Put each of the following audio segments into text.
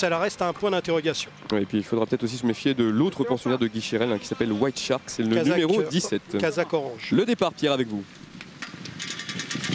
ça reste un point d'interrogation. et puis il faudra peut-être aussi se méfier de l'autre pensionnaire de Guy Chérel, hein, qui s'appelle White Shark, c'est le numéro 17. Kazakh Orange. Le départ, Pierre, avec vous.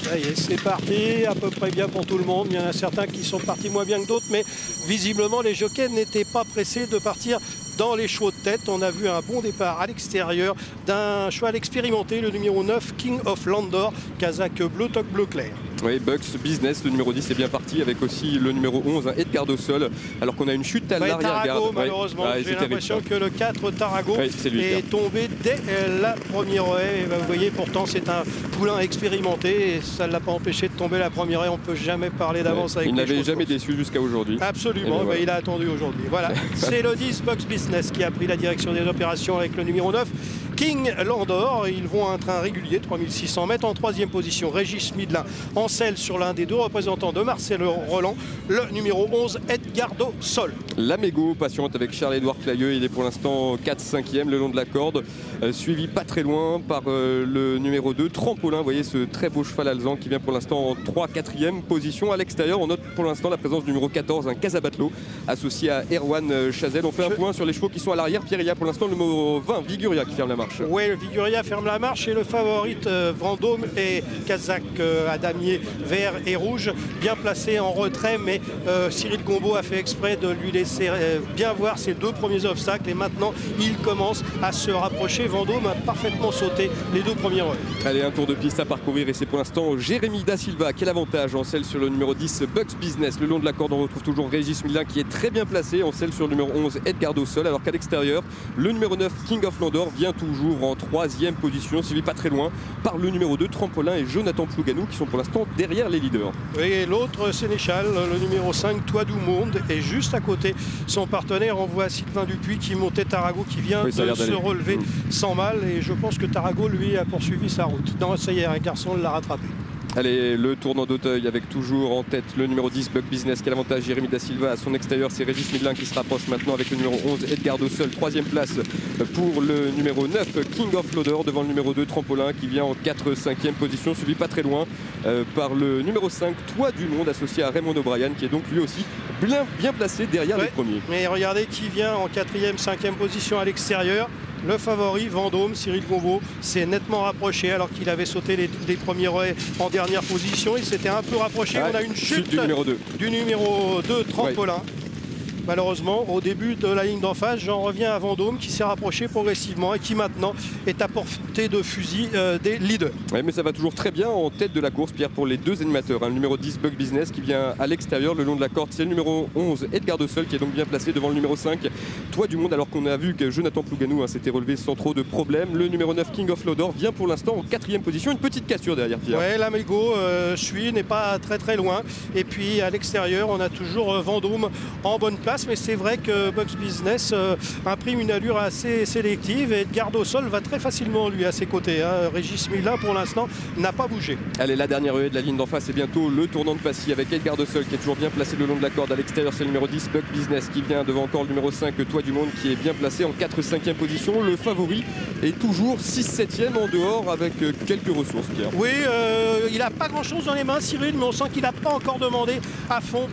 Ça y est, c'est parti, à peu près bien pour tout le monde. Il y en a certains qui sont partis moins bien que d'autres, mais visiblement les jockeys n'étaient pas pressés de partir dans les chevaux de tête. On a vu un bon départ à l'extérieur d'un cheval expérimenté, le numéro 9, King of Landor, Kazakh bleu toc bleu clair. Oui, Bucks Business, le numéro 10 est bien parti avec aussi le numéro 11, Edgar Sol, alors qu'on a une chute à l'arrière-garde. malheureusement, j'ai l'impression que le 4 Tarago est, tombé dès la première haie. Vous voyez, pourtant c'est un poulain expérimenté et ça ne l'a pas empêché de tomber la première haie. On ne peut jamais parler d'avance avec Il n'avait jamais déçu jusqu'à aujourd'hui. Absolument, il a attendu aujourd'hui. Voilà, c'est le 10 Bucks Business qui a pris la direction des opérations avec le numéro 9. King Landor, ils vont un train régulier, 3600 mètres. En troisième position, Régis Midlin en selle sur l'un des deux représentants de Marcel Roland, le numéro 11, Edgardo Sol. L'Amego patiente avec Charles-Édouard Clayeux, il est pour l'instant 4-5e le long de la corde, euh, suivi pas très loin par euh, le numéro 2, Trampolin. Vous voyez ce très beau cheval alezan qui vient pour l'instant en 3-4e position. À l'extérieur, on note pour l'instant la présence du numéro 14, un Casabatlo, associé à Erwan euh, Chazel. On fait un point sur les chevaux qui sont à l'arrière. Pierre, il y a pour l'instant le numéro 20, Viguria, qui ferme la marche. Oui, Viguria ferme la marche et le favori Vendôme et Kazakh Adamier vert et rouge, bien placé en retrait, mais euh, Cyril Gombeau a fait exprès de lui laisser euh, bien voir ses deux premiers obstacles et maintenant il commence à se rapprocher. Vendôme a parfaitement sauté les deux premiers relais. Allez, un tour de piste à parcourir et c'est pour l'instant Jérémy Da Silva. Quel avantage en selle sur le numéro 10 Bucks Business. Le long de la corde, on retrouve toujours Régis Milin qui est très bien placé en selle sur le numéro 11 Edgardo Sol, alors qu'à l'extérieur, le numéro 9 King of Landor vient toujours en troisième position, suivi pas très loin par le numéro 2 Trampolin et Jonathan Plouganou qui sont pour l'instant derrière les leaders. Et l'autre sénéchal, le numéro 5, Toi du Monde, est juste à côté. Son partenaire, on voit Sylvain Dupuis qui montait Tarago, qui vient de se relever sans mal. Et je pense que Tarago, lui, a poursuivi sa route. Non, ça y est, un garçon l'a rattrapé. Allez, le tournant d'Auteuil avec toujours en tête le numéro 10, Bug Business. Quel avantage Jérémy Da Silva à son extérieur. C'est Régis Midlin qui se rapproche maintenant avec le numéro 11, Edgar Dossel. Troisième place pour le numéro 9, King of Loader, devant le numéro 2, Trampolin, qui vient en 4-5e position, suivi pas très loin euh, par le numéro 5, Toit du Monde, associé à Raymond O'Brien, qui est donc lui aussi bien, bien placé derrière les premiers. Mais regardez qui vient en 4e, 5e position à l'extérieur. Le favori, Vendôme, Cyril Gombeau, s'est nettement rapproché alors qu'il avait sauté les, premiers relais en dernière position. Il s'était un peu rapproché. On a une chute, du numéro 2, du numéro 2 Trampolin malheureusement, au début de la ligne d'en face, j'en reviens à Vendôme qui s'est rapproché progressivement et qui maintenant est à portée de fusil euh, des leaders. Oui, mais ça va toujours très bien en tête de la course, Pierre, pour les deux animateurs. Hein. Le numéro 10, Bug Business, qui vient à l'extérieur, le long de la corde. C'est le numéro 11, Edgar de Sol, qui est donc bien placé devant le numéro 5, Toi du Monde, alors qu'on a vu que Jonathan Plouganou hein, s'était relevé sans trop de problèmes. Le numéro 9, King of Lodor, vient pour l'instant en quatrième position. Une petite cassure derrière Pierre. Oui, l'Amelgo euh, suit, n'est pas très très loin. Et puis à l'extérieur, on a toujours euh, Vendôme en bonne place. Mais c'est vrai que Bucks Business euh, imprime une allure assez sélective et Edgardo Sol va très facilement lui à ses côtés. Hein. Régis Milin pour l'instant n'a pas bougé. Allez, la dernière haie de la ligne d'en face et bientôt le tournant de Passy avec Edgardo Sol qui est toujours bien placé le long de la corde. À l'extérieur, c'est le numéro 10, Buck Business qui vient devant encore le numéro 5, Toi du Monde qui est bien placé en 4-5e position. Le favori est toujours 6-7e en dehors avec euh, quelques ressources, Pierre. Oui, euh, il n'a pas grand-chose dans les mains, Cyril, mais on sent qu'il n'a pas encore demandé à fond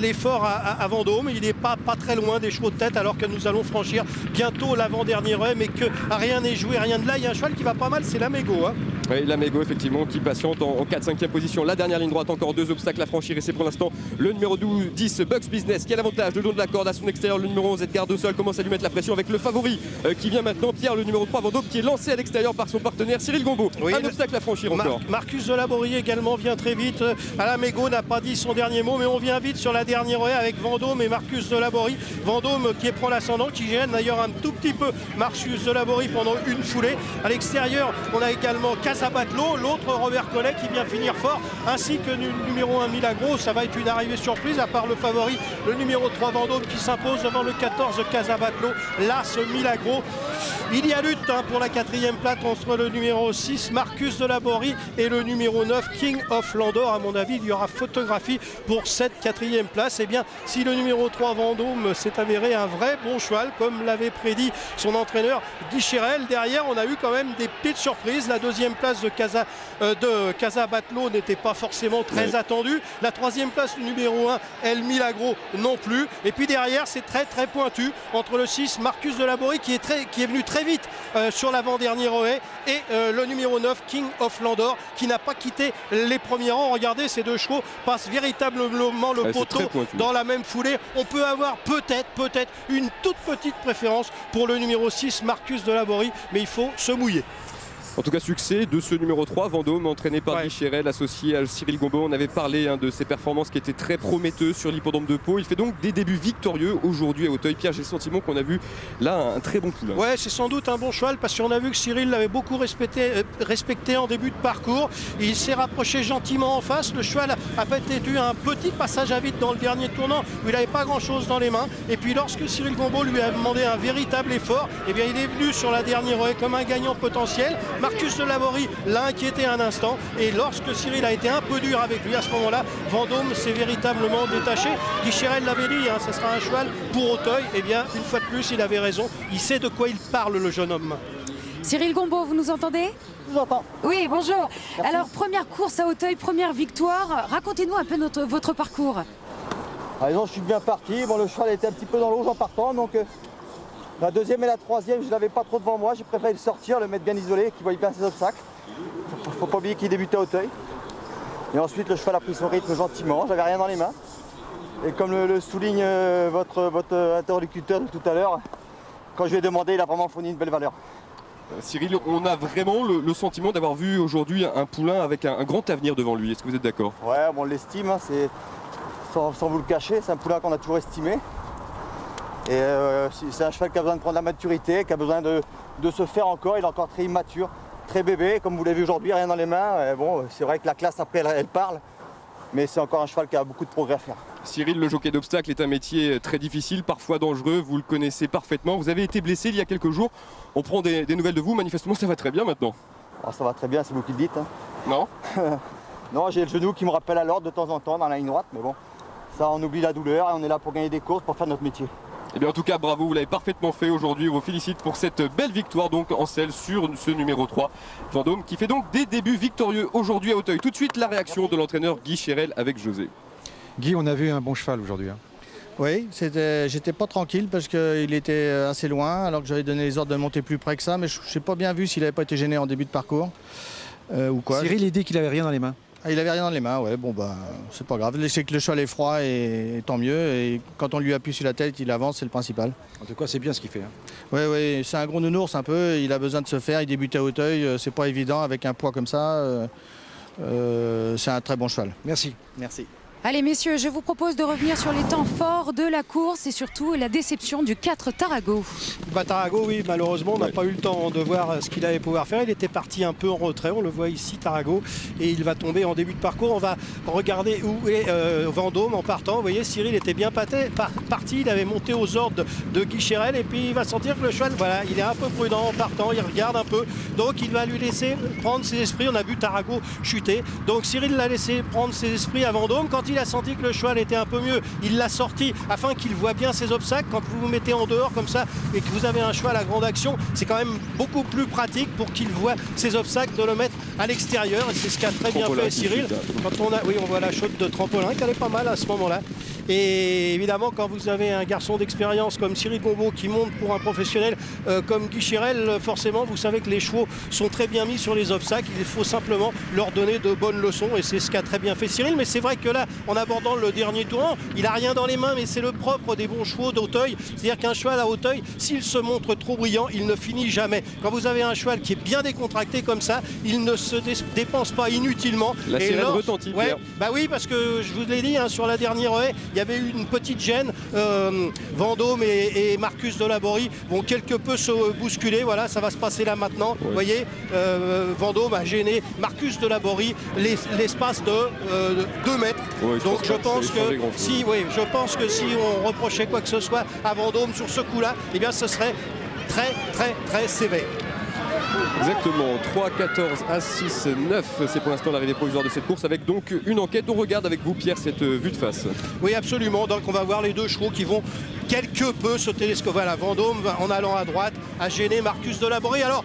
l'effort à, Vendôme. Il n'est pas, très loin des chevaux de tête alors que nous allons franchir bientôt l'avant-dernier rue mais que rien n'est joué, rien de là. Il y a un cheval qui va pas mal, c'est l'Amego. Hein. Oui, l'Amego effectivement qui patiente en, 4-5e position. La dernière ligne droite, encore deux obstacles à franchir et c'est pour l'instant le numéro 12, 10 Bucks Business qui a l'avantage de long de la corde à son extérieur. Le numéro 11 Edgar de Sol commence à lui mettre la pression avec le favori euh, qui vient maintenant. Pierre, le numéro 3 Vendôme qui est lancé à l'extérieur par son partenaire Cyril Gombeau. un obstacle à franchir encore. Marcus Delaborie également vient très vite. L'Amego n'a pas dit son dernier mot mais on vient vite sur la dernière rue avec Vendôme et Marcus Delaborie. Vendôme qui prend l'ascendant, qui gêne d'ailleurs un tout petit peu Marcius Delabori pendant une foulée. À l'extérieur, on a également Casabatlo, l'autre Robert Collet qui vient finir fort, ainsi que le numéro 1 Milagro. Ça va être une arrivée surprise, à part le favori, le numéro 3 Vendôme qui s'impose devant le 14 Casabatlo. Là, ce Milagro. Il y a lutte hein, pour la quatrième place entre le numéro 6, Marcus Delaborie, et le numéro 9, King of Landor. À mon avis, il y aura photographie pour cette quatrième place. Et eh bien, si le numéro 3, Vendôme, s'est avéré un vrai bon cheval, comme l'avait prédit son entraîneur Guy Chérel, derrière, on a eu quand même des petites surprises. La deuxième place de Casa, euh, de Casa Batlo n'était pas forcément très attendue. La troisième place du numéro 1, El Milagro, non plus. Et puis derrière, c'est très très pointu entre le 6, Marcus Delaborie, qui est, très, qui est venu très vite euh, sur l'avant-dernier relais, et euh, le numéro 9, King of Landor, qui n'a pas quitté les premiers rangs. Regardez, ces deux chevaux passent véritablement le poteau dans la même foulée. On peut avoir peut-être, peut-être une toute petite préférence pour le numéro 6, Marcus Delaborie, mais il faut se mouiller. En tout cas, succès de ce numéro 3, Vendôme, entraîné par ouais. associé à Cyril Gombeau. On avait parlé hein, de ses performances qui étaient très prometteuses sur l'hippodrome de Pau. Il fait donc des débuts victorieux aujourd'hui à Auteuil. Pierre, j'ai le sentiment qu'on a vu là un très bon poulain. Ouais, c'est sans doute un bon cheval parce qu'on a vu que Cyril l'avait beaucoup respecté, euh, respecté, en début de parcours. Il s'est rapproché gentiment en face. Le cheval a peut-être eu un petit passage à vide dans le dernier tournant où il n'avait pas grand-chose dans les mains. Et puis lorsque Cyril Gombeau lui a demandé un véritable effort, eh bien, il est venu sur la dernière comme un gagnant potentiel. Marcus Delaborie l'a inquiété un instant et lorsque Cyril a été un peu dur avec lui à ce moment-là, Vendôme s'est véritablement détaché. Guichérel l'avait dit, hein, ce sera un cheval pour Auteuil. Et eh bien, une fois de plus, il avait raison. Il sait de quoi il parle, le jeune homme. Cyril Gombeau, vous nous entendez? Je vous entends. Oui, bonjour. Alors, première course à Auteuil, première victoire. Racontez-nous un peu notre, votre parcours. Ah, je suis bien parti. Bon, le cheval était un petit peu dans l'eau en partant, donc euh, la deuxième et la troisième, je ne l'avais pas trop devant moi. J'ai préféré le sortir, le mettre bien isolé, qu'il voyait bien ses obstacles. Faut, faut pas oublier qu'il débutait à Auteuil. Et ensuite, le cheval a pris son rythme gentiment. J'avais rien dans les mains. Et comme le, souligne euh, votre, votre interlocuteur de tout à l'heure, quand je lui ai demandé, il a vraiment fourni une belle valeur. Euh, Cyril, on a vraiment le, sentiment d'avoir vu aujourd'hui un poulain avec un, grand avenir devant lui. Est-ce que vous êtes d'accord? Ouais, on l'estime, hein, sans, sans, vous le cacher, c'est un poulain qu'on a toujours estimé. Et euh, c'est un cheval qui a besoin de prendre la maturité, qui a besoin de, se faire encore. Il est encore très immature, très bébé, comme vous l'avez vu aujourd'hui, rien dans les mains. bon, c'est vrai que la classe après elle, parle, mais c'est encore un cheval qui a beaucoup de progrès à faire. Cyril, le jockey d'obstacle est un métier très difficile, parfois dangereux, vous le connaissez parfaitement. Vous avez été blessé il y a quelques jours. On prend des, nouvelles de vous, manifestement ça va très bien maintenant. Ah, ça va très bien, c'est vous qui le dites. Hein. Non Non, j'ai le genou qui me rappelle à l'ordre de temps en temps dans la ligne droite, mais bon, ça on oublie la douleur et on est là pour gagner des courses, pour faire notre métier. Et eh bien en tout cas bravo, vous l'avez parfaitement fait aujourd'hui. On vous félicite pour cette belle victoire donc en selle sur ce numéro 3. Vendôme qui fait donc des débuts victorieux aujourd'hui à Auteuil. Tout de suite la réaction de l'entraîneur Guy Chérel avec José. Guy, on a vu un bon cheval aujourd'hui. Hein. Oui, j'étais pas tranquille parce qu'il était assez loin alors que j'avais donné les ordres de monter plus près que ça, mais je n'ai pas bien vu s'il n'avait pas été gêné en début de parcours. Euh, ou quoi. Cyril, il dit qu'il avait rien dans les mains. Ah, il avait rien dans les mains, ouais, bon bah c'est pas grave. C'est que le cheval est froid et, tant mieux. Et quand on lui appuie sur la tête, il avance, c'est le principal. En tout cas, c'est bien ce qu'il fait. Oui, hein. oui, c'est un gros nounours un peu. Il a besoin de se faire. Il débute à Hauteuil, euh, c'est pas évident avec un poids comme ça. Euh, euh, c'est un très bon cheval. Merci. Merci. Allez messieurs, je vous propose de revenir sur les temps forts de la course et surtout la déception du 4 Tarago. Bah, Tarago, oui, malheureusement, on n'a pas eu le temps de voir ce qu'il allait pouvoir faire. Il était parti un peu en retrait, on le voit ici, Tarago, et il va tomber en début de parcours. On va regarder où est euh, Vendôme en partant. Vous voyez, Cyril était bien parti, il avait monté aux ordres de Guy Chérel, et puis il va sentir que le cheval, voilà, il est un peu prudent en partant, il regarde un peu, donc il va lui laisser prendre ses esprits. On a vu Tarago chuter, donc Cyril l'a laissé prendre ses esprits à Vendôme. Quand il a senti que le cheval était un peu mieux, il l'a sorti afin qu'il voit bien ses obstacles. Quand vous vous mettez en dehors comme ça et que vous avez un cheval à grande action, c'est quand même beaucoup plus pratique pour qu'il voit ses obstacles de le mettre à l'extérieur. Et c'est ce qu'a très bien fait Cyril. Quand on a, oui, on voit la chaude de Trampolin qui allait pas mal à ce moment-là. Et évidemment, quand vous avez un garçon d'expérience comme Cyril Gombeau qui monte pour un professionnel euh, comme Guy Chirel, forcément, vous savez que les chevaux sont très bien mis sur les obstacles. Il faut simplement leur donner de bonnes leçons et c'est ce qu'a très bien fait Cyril. Mais c'est vrai que là, en abordant le dernier tour, il n'a rien dans les mains, mais c'est le propre des bons chevaux d'Auteuil. C'est-à-dire qu'un cheval à Auteuil, s'il se montre trop brillant, il ne finit jamais. Quand vous avez un cheval qui est bien décontracté comme ça, il ne se dépense pas inutilement. La sirène retentit. bah oui, parce que je vous l'ai dit, hein, sur la dernière haie, il y avait eu une petite gêne. Euh, Vendôme et, Marcus Delaborie vont quelque peu se bousculer. Voilà, ça va se passer là maintenant. Vous voyez, euh, Vendôme a gêné Marcus Delaborie l'espace de 2 euh, mètres. Donc je pense que si, oui, je pense que si on reprochait quoi que ce soit à Vendôme sur ce coup-là, eh bien ce serait très très très sévère. Exactement, 3, 14, As, 6, 9, c'est pour l'instant l'arrivée provisoire de cette course avec donc une enquête. On regarde avec vous Pierre cette vue de face. Oui absolument, donc on va voir les deux chevaux qui vont quelque peu se télescoper à la Vendôme en allant à droite, à gêner Marcus Delaborie. Alors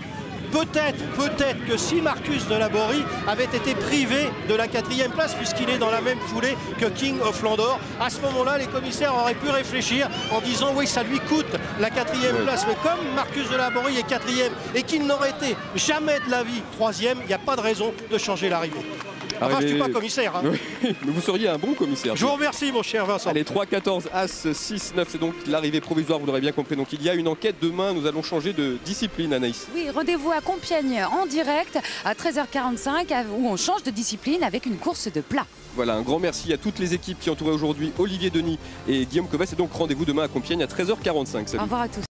Peut-être, peut-être que si Marcus Delaborie avait été privé de la quatrième place, puisqu'il est dans la même foulée que King of Landor, à ce moment-là, les commissaires auraient pu réfléchir en disant oui, ça lui coûte la quatrième place. Mais comme Marcus Delaborie est quatrième et qu'il n'aurait été jamais de la vie troisième, il n'y a pas de raison de changer l'arrivée. Enfin, je ne suis pas commissaire. Hein. mais vous seriez un bon commissaire. Je vous remercie, mon cher Vincent. Allez, 3, 14, As, 6, 9, c'est donc l'arrivée provisoire, vous l'aurez bien compris. Donc il y a une enquête demain, nous allons changer de discipline, Anaïs. Oui, rendez-vous à Compiègne en direct à 13h45 où on change de discipline avec une course de plat. Voilà, un grand merci à toutes les équipes qui entouraient aujourd'hui Olivier Denis et Guillaume Covès. Et donc rendez-vous demain à Compiègne à 13h45. Au revoir à tous.